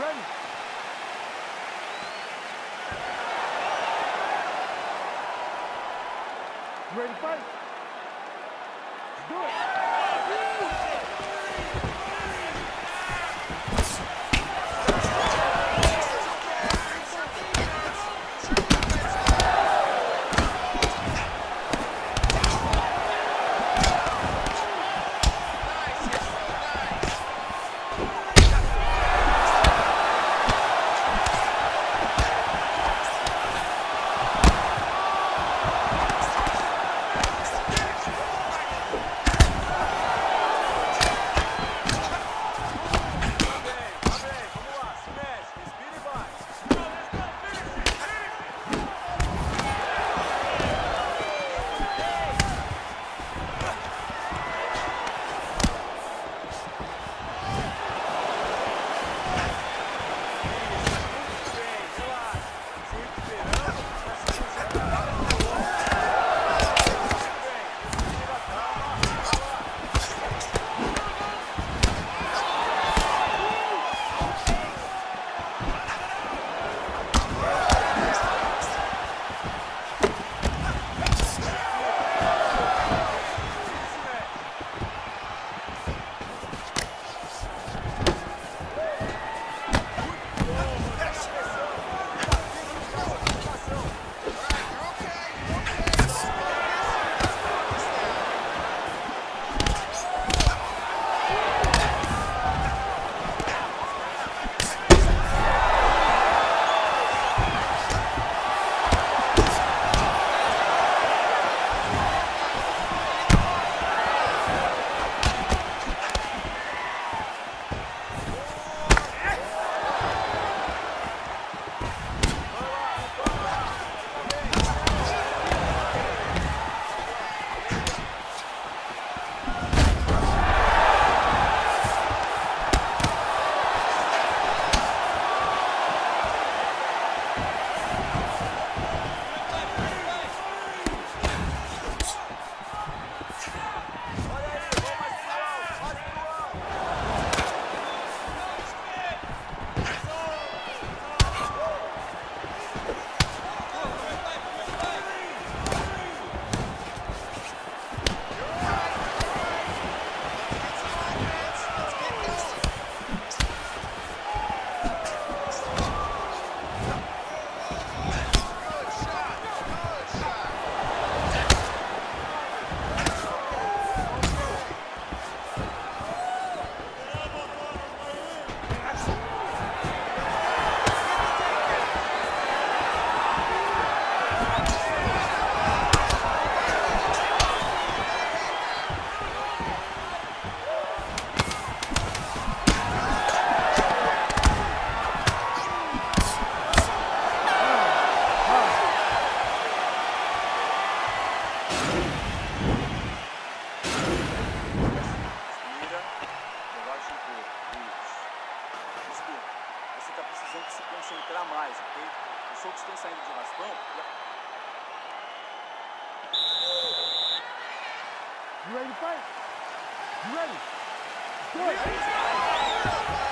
Ready? Ready to fight? Do it. Respira, relaxa um pouco. Isso. Você está precisando se concentrar mais, ok? Os socos estão saindo de raspão. e a- You ready to fight? You ready? It.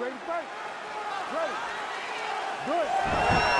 Ready, fight. Ready. Good.